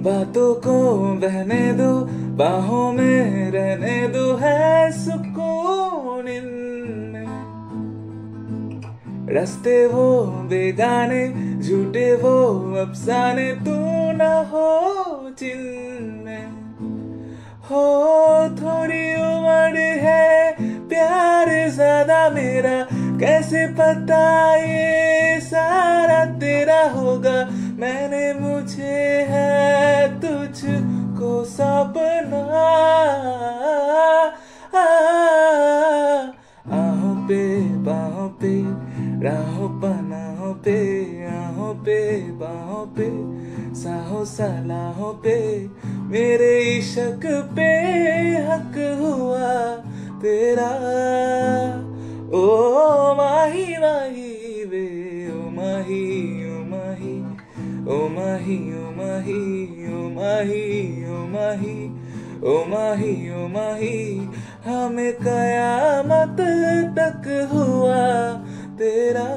बातों को बहने दो, बाहों में रहने दो, है सुकून रस्ते वो बेगाने, झूठे वो अफसाने, तू ना हो जिनमें। हो थोड़ी उम्र है, प्यार ज़्यादा मेरा, कैसे पता ये सारा तेरा होगा? मैंने मुझे बाहों पे, राहों पनाहों पे, आहों पे, बाहों पे, साहों सलाहों पे, मेरे इश्क पे हक हुआ तेरा। ओ माही माही वे, ओ माही ओ माही ओ माही ओ माही ओ माही ओ माही उमाही उमाही हमें कयामत तक हुआ तेरा